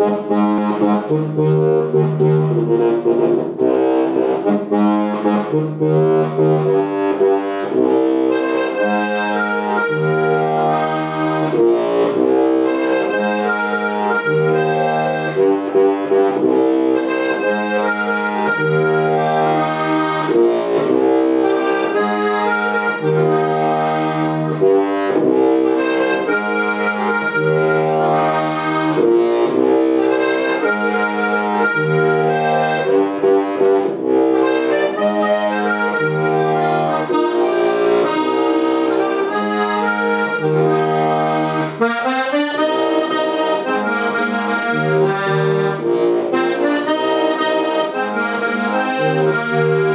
Thank you. Música